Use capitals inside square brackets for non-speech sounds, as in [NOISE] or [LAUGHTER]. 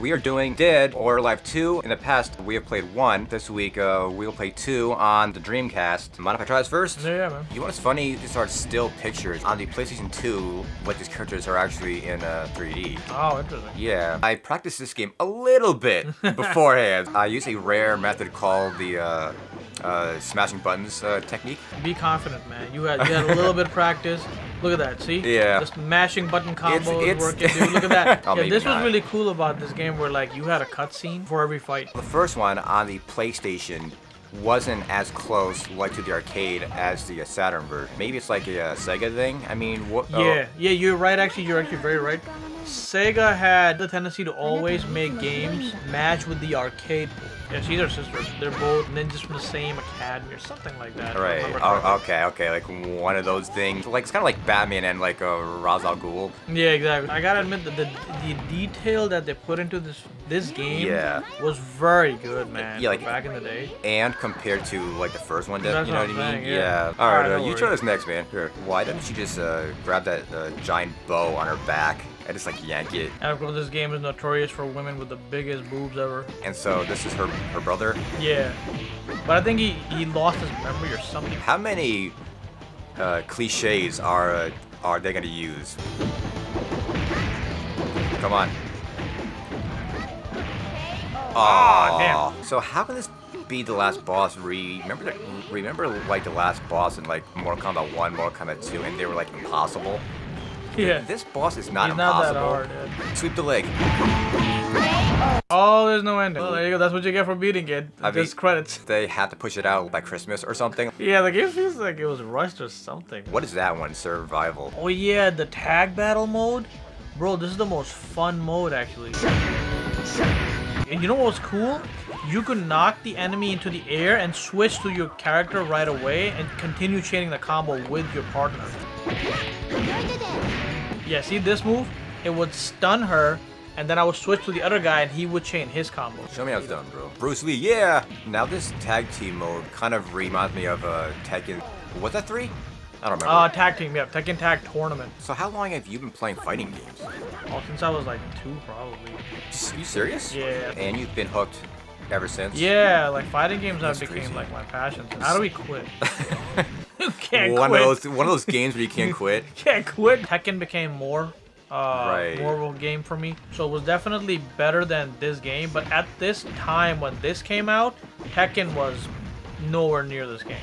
We are doing Dead or Alive 2. In the past, we have played 1. This week, uh, we'll play 2 on the Dreamcast. Mind if I try this first? Yeah, yeah, man. You know what's funny? These are still pictures. On the PlayStation 2, what these characters are actually in uh, 3D. Oh, interesting. Yeah, I practiced this game a little bit [LAUGHS] beforehand. I use a rare method called the uh, uh, smashing buttons uh, technique. Be confident, man. You had you had a little bit of practice. Look at that. See? Yeah. Just mashing button combos it's- working, dude. Look at that. [LAUGHS] Oh, yeah, this not. was really cool about this game where like you had a cutscene for every fight. The first one on the PlayStation wasn't as close like to the arcade as the uh, Saturn version. Maybe it's like a uh, Sega thing. I mean, what? oh, Yeah, yeah, you're right. Actually, you're actually very right. Sega had the tendency to always make games match with the arcade. Yeah, see, they're sisters. They're both ninjas from the same academy or something like that. Right. Oh, okay. Okay. Like one of those things. Like it's kind of like Batman and like a Ra's al Ghul. Yeah, exactly. I gotta admit that the the detail that they put into this this game Yeah. was very good, man. Yeah, like- back in the day. And compared to like the first one, that you know what what I mean? saying, yeah. All right. Alright, Uh, no you try worries. this next, man. Here. Why doesn't she just uh, grab that uh, giant bow on her back and just like yank it? And of course, this game is notorious for women with the biggest boobs ever. And so this is her her brother. Yeah, but I think he he lost his memory or something. How many uh, cliches are uh, are they gonna use? Come on. Aw, Aw. So how can this be the last boss? Remember, the, remember like the last boss in like Mortal Kombat 1, Mortal Kombat 2, and they were like impossible. Yeah, This boss is not he's not that impossible. hard. yeah. Sweep the leg. Oh, there's no ending. Well, there you go. That's what you get for beating it. I mean- Just credits. They had to push it out by Christmas or something. Yeah, the game feels like it was rushed or something. What is that one? Survival. Oh yeah, the tag battle mode? Bro, this is the most fun mode actually. And you know what's cool? You could knock the enemy into the air and switch to your character right away and continue chaining the combo with your partner. Yeah, see this move? It would stun her and then I would switch to the other guy and he would chain his combo. Show me how it's done, bro. Bruce Lee, yeah! Now this tag team mode kind of reminds me of uh, Tekken. Was that three? I don't remember. Uh, tag team, yeah, Tekken Tag Tournament. so how long have you been playing fighting games? Oh, since I was like two probably. S- You serious? Yeah. And you've been hooked ever since? Yeah, like fighting games have became crazy. like my passion. How do we quit? [LAUGHS] [LAUGHS] you can't one quit. of those one of those games where you can't [LAUGHS] quit. can't quit. Tekken became more uh Right. more of a game for me. So it was definitely better than this game, but at this time when this came out, Tekken was nowhere near this game.